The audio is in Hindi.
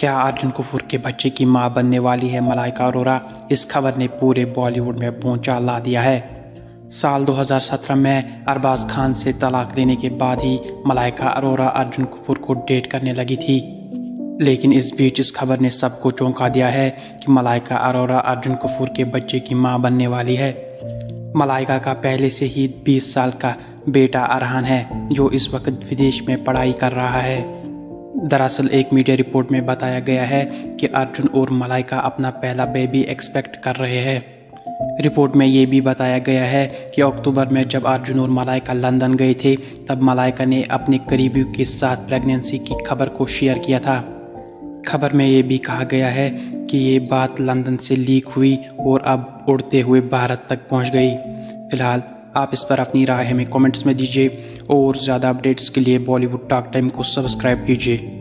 क्या अर्जुन कपूर के बच्चे की माँ बनने वाली है मलाइका अरोरा? इस खबर ने पूरे बॉलीवुड में पहुँचा ला दिया है। साल 2017 में अरबाज खान से तलाक लेने के बाद ही मलाइका अरोरा अर्जुन कपूर को डेट करने लगी थी। लेकिन इस बीच इस खबर ने सबको चौंका दिया है कि मलाइका अरोरा अर्जुन कपूर के बच्चे की माँ बनने वाली है। मलाइका का पहले से ही 20 साल का बेटा अरहान है, जो इस वक्त विदेश में पढ़ाई कर रहा है। दरअसल एक मीडिया रिपोर्ट में बताया गया है कि अर्जुन और मलाइका अपना पहला बेबी एक्सपेक्ट कर रहे हैं। रिपोर्ट में ये भी बताया गया है कि अक्टूबर में जब अर्जुन और मलाइका लंदन गए थे, तब मलाइका ने अपने करीबियों के साथ प्रेगनेंसी की खबर को शेयर किया था। खबर में ये भी कहा गया है कि ये बात लंदन से लीक हुई और अब उड़ते हुए भारत तक पहुँच गई। फ़िलहाल आप इस पर अपनी राय हमें कमेंट्स में दीजिए और ज़्यादा अपडेट्स के लिए बॉलीवुड टॉक टाइम को सब्सक्राइब कीजिए।